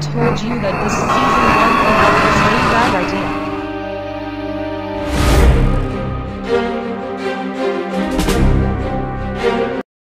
told you that this season